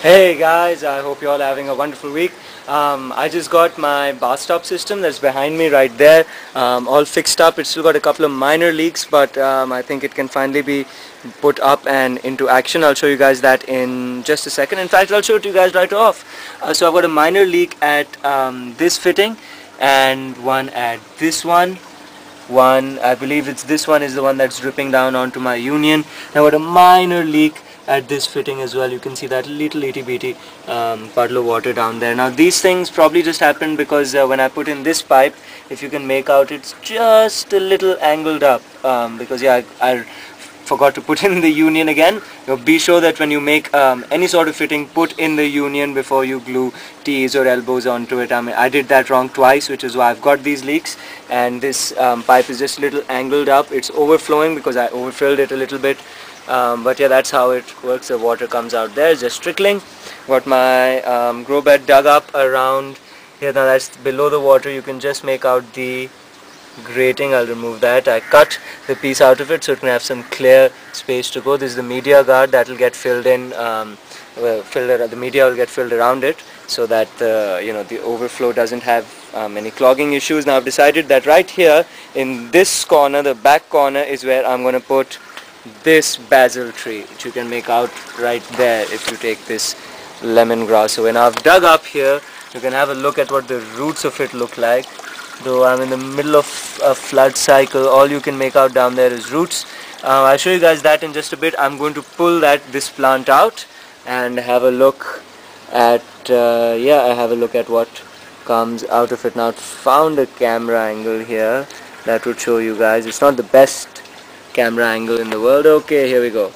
Hey guys, I hope you're all having a wonderful week. Um, I just got my bathtub system that's behind me right there um, all fixed up. It's still got a couple of minor leaks but um, I think it can finally be put up and into action. I'll show you guys that in just a second. In fact, I'll show it to you guys right off. Uh, so I've got a minor leak at um, this fitting and one at this one one I believe it's this one is the one that's dripping down onto my union I've got a minor leak at this fitting as well you can see that little itty bitty um, puddle of water down there. Now these things probably just happened because uh, when I put in this pipe if you can make out it's just a little angled up um, because yeah I, I forgot to put in the union again. Be sure that when you make um, any sort of fitting put in the union before you glue T's or elbows onto it. I mean I did that wrong twice which is why I've got these leaks. And this um, pipe is just a little angled up. It's overflowing because I overfilled it a little bit um, but yeah that's how it works. The water comes out there just trickling. Got my um, grow bed dug up around here now that's below the water you can just make out the grating. I'll remove that. I cut the piece out of it so it can have some clear space to go. This is the media guard that will get filled in um, well, filled, the media will get filled around it so that uh, you know the overflow doesn't have um, any clogging issues. Now I've decided that right here in this corner the back corner is where I'm going to put this basil tree which you can make out right there if you take this lemongrass so when I've dug up here you can have a look at what the roots of it look like. Though I'm in the middle of a flood cycle all you can make out down there is roots. Uh, I'll show you guys that in just a bit. I'm going to pull that this plant out and have a look at uh, yeah I have a look at what comes out of it. Now found a camera angle here that would show you guys. It's not the best camera angle in the world okay here we go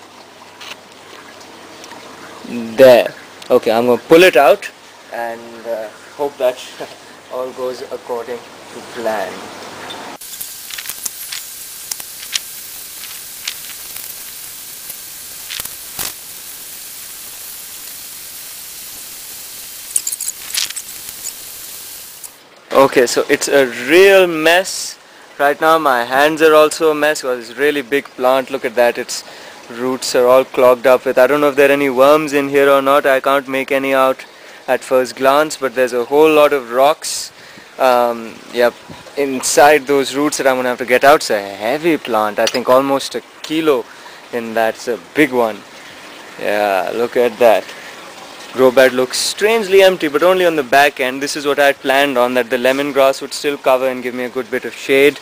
there okay I'm gonna pull it out and uh, hope that all goes according to plan. Okay, so it's a real mess. Right now my hands are also a mess because it's a really big plant. Look at that. Its roots are all clogged up with. I don't know if there are any worms in here or not. I can't make any out at first glance, but there's a whole lot of rocks um, yep inside those roots that I'm gonna have to get out it's a heavy plant I think almost a kilo in that's a big one yeah look at that grow bed looks strangely empty but only on the back end. This is what I had planned on that the lemongrass would still cover and give me a good bit of shade.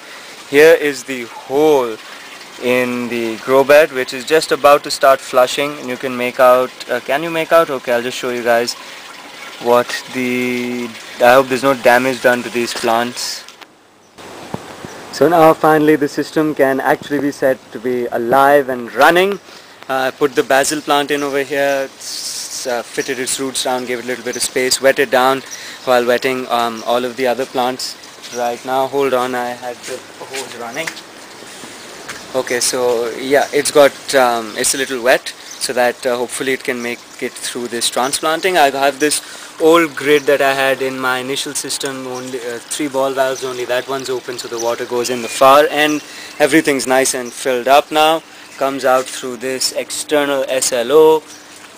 Here is the hole in the grow bed which is just about to start flushing. And you can make out uh, can you make out? Okay I'll just show you guys what the I hope there's no damage done to these plants. So now finally the system can actually be said to be alive and running. Uh, I put the basil plant in over here uh, fitted its roots down gave it a little bit of space wetted down while wetting um, all of the other plants. Right now hold on I had the hose running. Okay so yeah it's got um, it's a little wet so that uh, hopefully it can make it through this transplanting. I have this old grid that I had in my initial system only uh, three ball valves only that one's open so the water goes in the far end. Everything's nice and filled up now. Comes out through this external SLO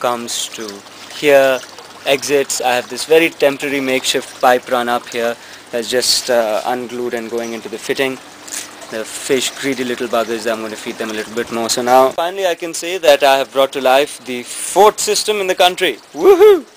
comes to. Here exits. I have this very temporary makeshift pipe run up here that's just uh, unglued and going into the fitting. The fish greedy little buggers I'm going to feed them a little bit more. So now finally I can say that I have brought to life the fourth system in the country. Woohoo